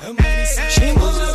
She moves